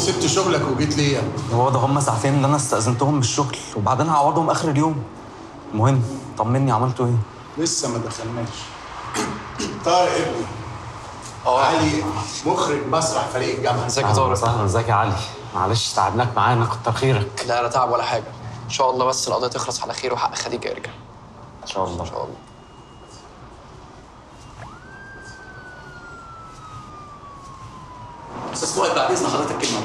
سبت شغلك وجيت ليا. هو ده هم ساعتين اللي أنا استأذنتهم من الشغل وبعدين هعوضهم آخر اليوم. المهم طمني عملتوا إيه؟ لسه ما دخلناش. طارق ابني. علي مخرج مسرح فريق الجامعة. ازيك يا طارق؟ أهلا ازيك يا علي؟ معلش تعبناك معانا كتر خيرك. لا لا تعب ولا حاجة. إن شاء الله بس القضية تخلص على خير وحق خديجة يرجع. إن شاء الله. إن شاء الله. أستاذ فؤاد بعد اذن حضرتك كلمة.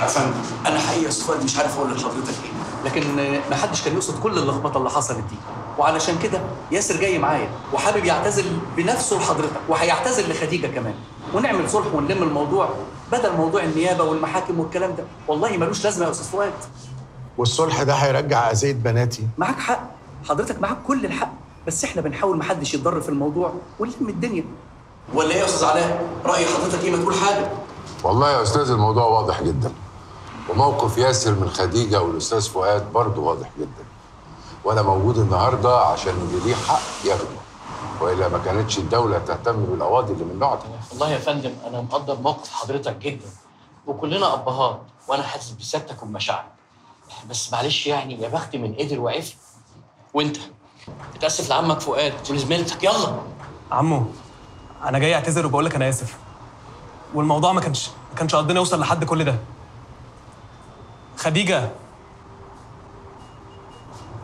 يا فندم أنا حقيقه يا أستاذ فؤاد مش عارف أقول لحضرتك إيه لكن ما حدش كان يقصد كل اللخبطة اللي حصلت دي. وعلشان كده ياسر جاي معايا وحابب يعتذر بنفسه لحضرتك وهيعتذر لخديجة كمان. ونعمل صلح ونلم الموضوع بدل موضوع النيابة والمحاكم والكلام ده. والله ملوش لازمة يا أستاذ فؤاد. والصلح ده هيرجع اذيه بناتي. معاك حق. حضرتك معاك كل الحق. بس إحنا بنحاول محدش يتضرر في الموضوع ونلم الدنيا. ولا إيه يا أستاذ علاء رأي حضرتك إيه؟ ما تقول حاجة. والله يا أستاذ الموضوع واضح جدا. وموقف ياسر من خديجة والأستاذ فؤاد برضه واضح جدا. وأنا موجود النهارده عشان اللي ليه حق ياخده وإلا ما كانتش الدولة تهتم بالقواضي اللي من النوع ده والله يا فندم أنا مقدر موقف حضرتك جدا. وكلنا أبهات وأنا حاسس بسيادتك وبمشاعرك بس معلش يعني يا بخت من قدر وعفي وأنت اتاسف لعمك فؤاد ولزميلتك يلا. عمو. أنا جاي أعتذر وبقول لك أنا آسف. والموضوع ما كانش ما كانش قصدنا يوصل لحد كل ده. خديجة.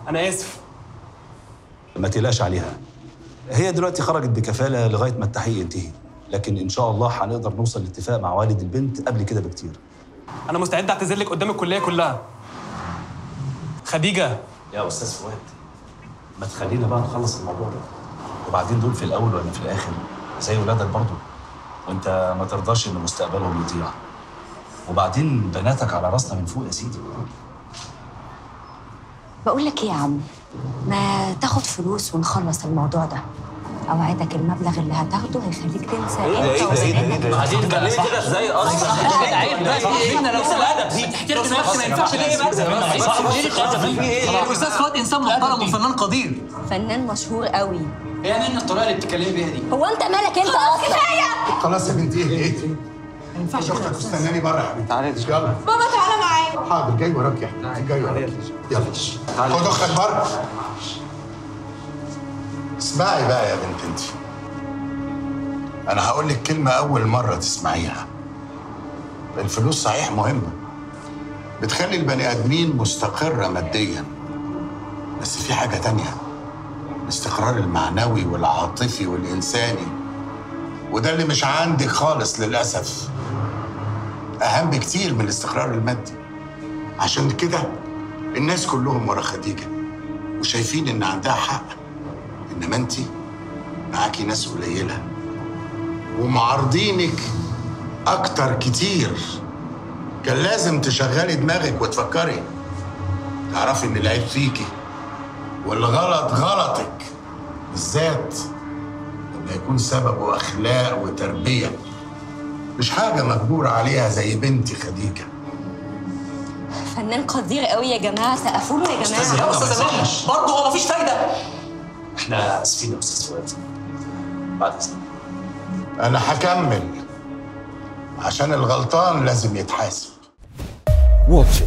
أنا آسف. ما تقلقش عليها. هي دلوقتي خرجت بكفالة لغاية ما التحقيق ينتهي. لكن إن شاء الله هنقدر نوصل لاتفاق مع والد البنت قبل كده بكتير. أنا مستعد أعتذر لك قدام الكلية كلها. خديجة. يا أستاذ فؤاد ما تخلينا بقى نخلص الموضوع ده. وبعدين دول في الأول ولا في الآخر؟ زي ولادك برضو. وانت ما ترضاش إن مستقبلهم يضيع. وبعدين بناتك على راسنا من فوق يا سيدي. بقول لك إيه يا عم؟ ما تاخد فلوس ونخلص الموضوع ده. اوعدك المبلغ اللي هتاخده هيخليك تنسى انت وبناتك بعدين بقى كده إزاي أصلا عيب بقى فينا لو الادب تحترم نفسك ما ينفعش ليه بقى الاستاذ فؤاد انسان محترم وفنان قدير فنان مشهور قوي هي مين الطريقة اللي بتتكلمي بيها دي هو انت مالك انت أصلا خلاص يا بنتي اهدي ما ينفعش أختك استناني بره يا حبيبتي تعالي يلا بابا تعالى معايا حاضر جاي وراك يا حبيبتي جاي وراك يلا خد أختك بره اسمعي بقى يا بنت انت أنا هقول لك كلمة أول مرة تسمعيها. الفلوس صحيح مهمة. بتخلي البني آدمين مستقرة ماديا. بس في حاجة تانية. الاستقرار المعنوي والعاطفي والإنساني. وده اللي مش عندك خالص للأسف. أهم بكتير من الاستقرار المادي. عشان كده الناس كلهم ورا خديجة. وشايفين إن عندها حق. انما انت معاكي ناس قليلة. ومعارضينك أكتر كتير. كان لازم تشغلي دماغك وتفكري. تعرفي إن العيب فيكي والغلط غلطك. بالذات لما يكون سببه اخلاق وتربية. مش حاجة مجبور عليها زي بنتي خديجة. فنان قدير قوي يا جماعة. سقفوا له يا جماعة. يا أستاذ برضه هو مفيش فايدة. إحنا اسفين يا أستاذ فؤاد بعد إذنك. أنا هكمل. عشان الغلطان لازم يتحاسب. واتش